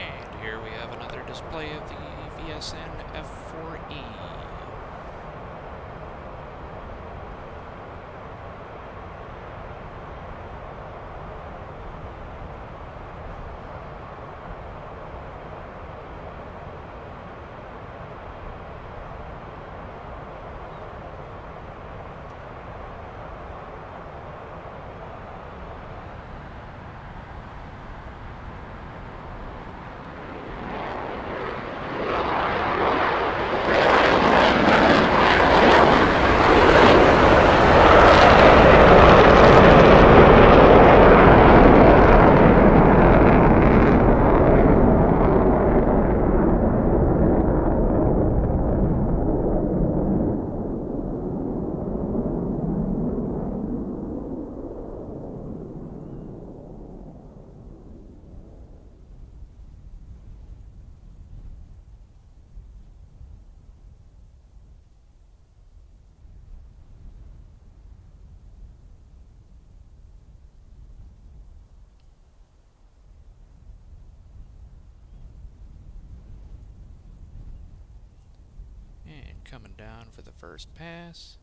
And here we have another display of the VSN F4E. And coming down for the first pass.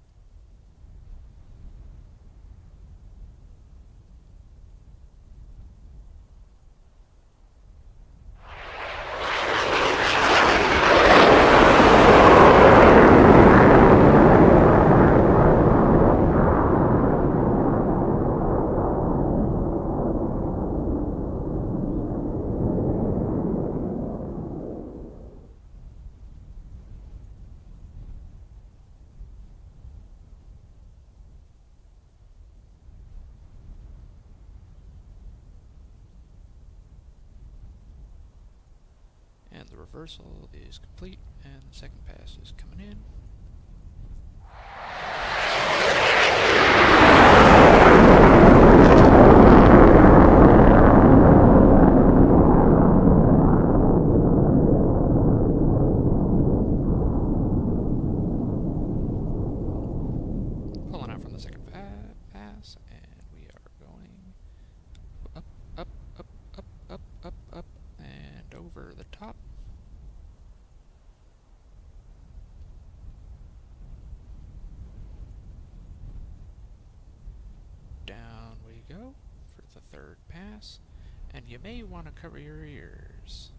And the reversal is complete, and the second pass is coming in. Pulling out from the second pa- pass, and we are going up, up, up, up, up, up, up, and over the top. Down we go for the third pass, and you may want to cover your ears.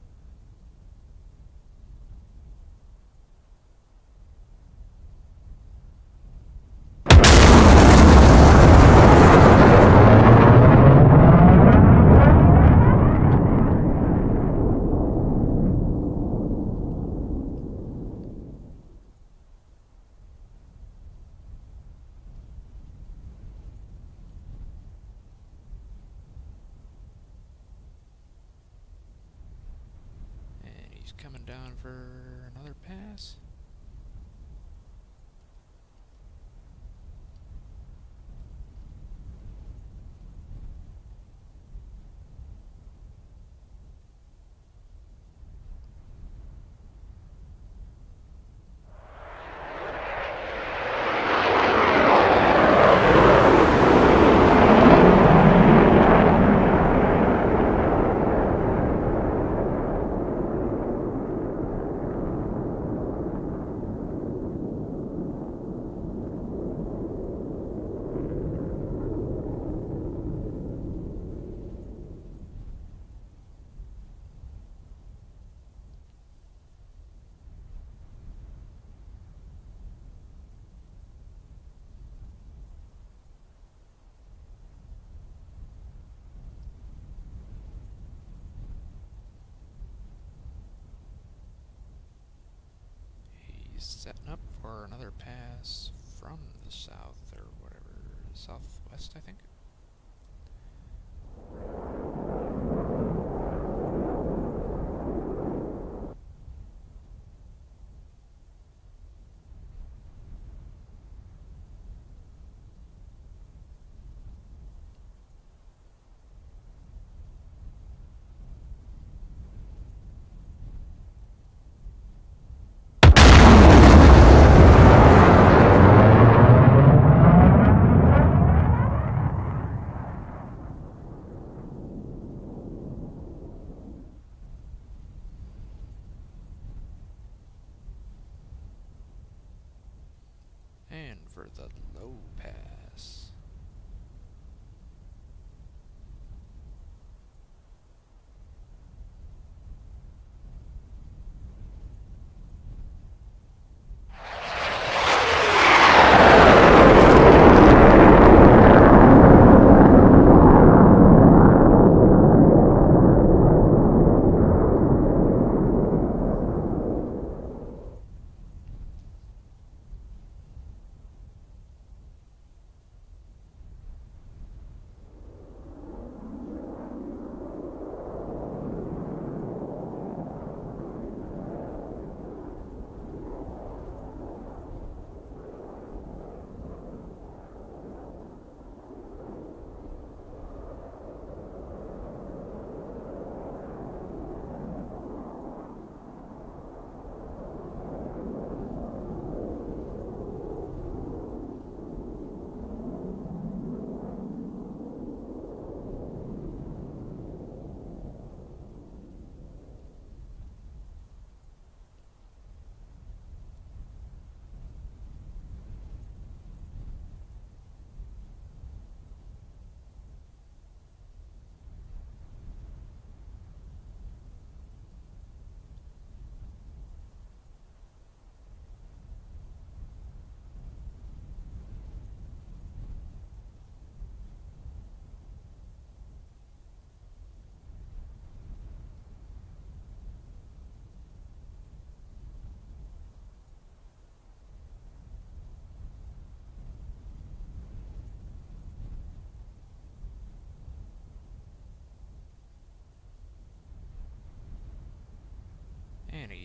And he's coming down for another pass. Setting up for another pass from the south or whatever, southwest, I think. the low pass.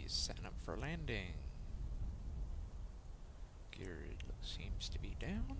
He's setting up for landing. Gear seems to be down.